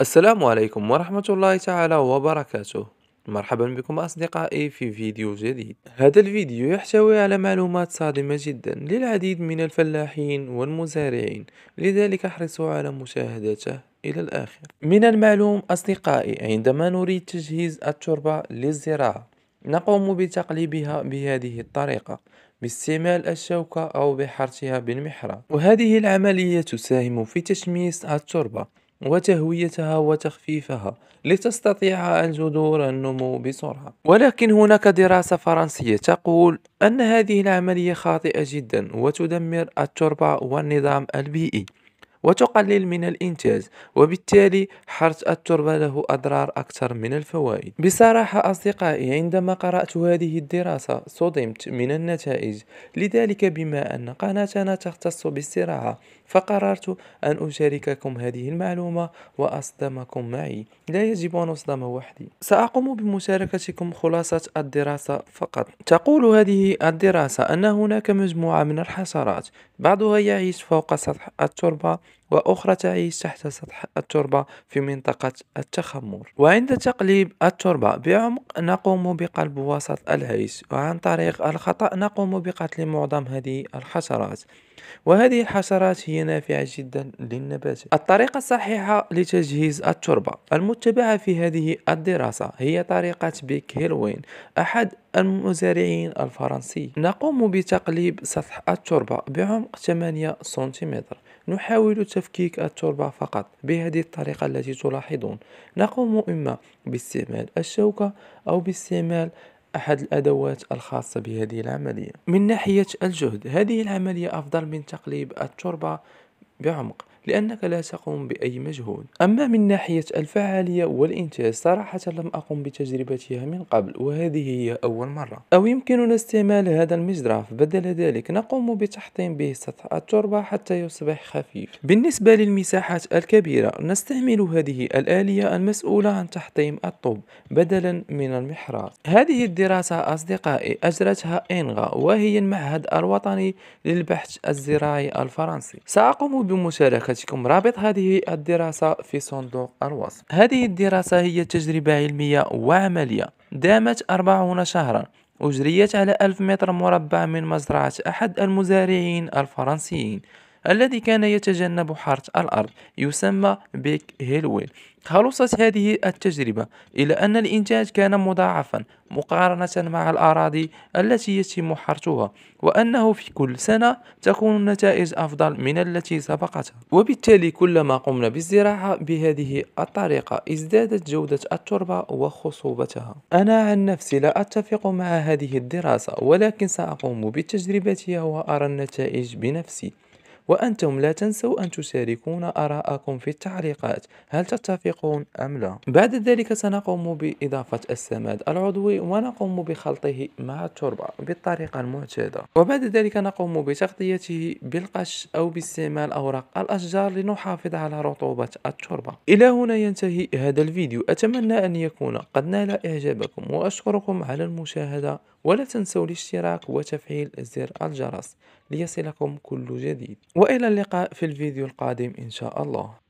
السلام عليكم ورحمة الله تعالى وبركاته. مرحبا بكم أصدقائي في فيديو جديد. هذا الفيديو يحتوي على معلومات صادمة جدا للعديد من الفلاحين والمزارعين لذلك احرصوا على مشاهدته إلى الآخر. من المعلوم أصدقائي عندما نريد تجهيز التربة للزراعة نقوم بتقليبها بهذه الطريقة باستعمال الشوكة أو بحرثها بالمحراب. وهذه العملية تساهم في تشميس التربة وتهويتها وتخفيفها لتستطيع الجذور النمو بسرعة. ولكن هناك دراسة فرنسية تقول أن هذه العملية خاطئة جدا وتدمر التربة والنظام البيئي. وتقلل من الإنتاج وبالتالي حرث التربة له أضرار أكثر من الفوائد. بصراحة أصدقائي عندما قرأت هذه الدراسة صدمت من النتائج. لذلك بما أن قناتنا تختص بالزراعة فقررت أن أشارككم هذه المعلومة وأصدمكم معي. لا يجب أن أصدم وحدي. سأقوم بمشاركتكم خلاصة الدراسة فقط. تقول هذه الدراسة أن هناك مجموعة من الحشرات بعضها يعيش فوق سطح التربة وأخرى تعيش تحت سطح التربة في منطقة التخمر. وعند تقليب التربة بعمق نقوم بقلب وسط العيش وعن طريق الخطأ نقوم بقتل معظم هذه الحشرات. وهذه الحشرات هي نافعة جدا للنبات. الطريقة الصحيحة لتجهيز التربة المتبعة في هذه الدراسة هي طريقة بيك هيلوين أحد المزارعين الفرنسي. نقوم بتقليب سطح التربة بعمق 8 سنتيمتر. نحاول تفكيك التربة فقط بهذه الطريقة التي تلاحظون. نقوم إما باستعمال الشوكة أو باستعمال أحد الأدوات الخاصة بهذه العملية. من ناحية الجهد هذه العملية أفضل من تقليب التربة بعمق. لأنك لا تقوم بأي مجهود. أما من ناحية الفعالية والإنتاج صراحة لم أقم بتجربتها من قبل وهذه هي أول مرة. أو يمكننا استعمال هذا المجدرف بدل ذلك نقوم بتحطيم به سطح التربة حتى يصبح خفيف. بالنسبة للمساحات الكبيرة نستعمل هذه الآلية المسؤولة عن تحطيم الطوب بدلا من المحراث هذه الدراسة أصدقائي أجرتها إنغا وهي المعهد الوطني للبحث الزراعي الفرنسي. سأقوم بمشاركة لكم رابط هذه الدراسة في صندوق الوصف. هذه الدراسة هي تجربة علمية وعملية. دامت أربعون شهرا. أجريت على ألف متر مربع من مزرعة أحد المزارعين الفرنسيين. الذي كان يتجنب حرث الأرض يسمى بيك هيلويل خلصت هذه التجربة إلى أن الإنتاج كان مضاعفا مقارنة مع الأراضي التي يتم حرثها وأنه في كل سنة تكون النتائج أفضل من التي سبقتها. وبالتالي كلما قمنا بالزراعة بهذه الطريقة ازدادت جودة التربة وخصوبتها. أنا عن نفسي لا أتفق مع هذه الدراسة ولكن سأقوم بتجربتها وأرى النتائج بنفسي. وأنتم لا تنسوا أن تشاركون آراءكم في التعليقات. هل تتفقون أم لا؟ بعد ذلك سنقوم بإضافة السماد العضوي ونقوم بخلطه مع التربة بالطريقة المعتادة. وبعد ذلك نقوم بتغطيته بالقش أو باستعمال أوراق الأشجار لنحافظ على رطوبة التربة. إلى هنا ينتهي هذا الفيديو. أتمنى أن يكون قد نال إعجابكم وأشكركم على المشاهدة. ولا تنسوا الاشتراك وتفعيل زر الجرس ليصلكم كل جديد. وإلى اللقاء في الفيديو القادم إن شاء الله.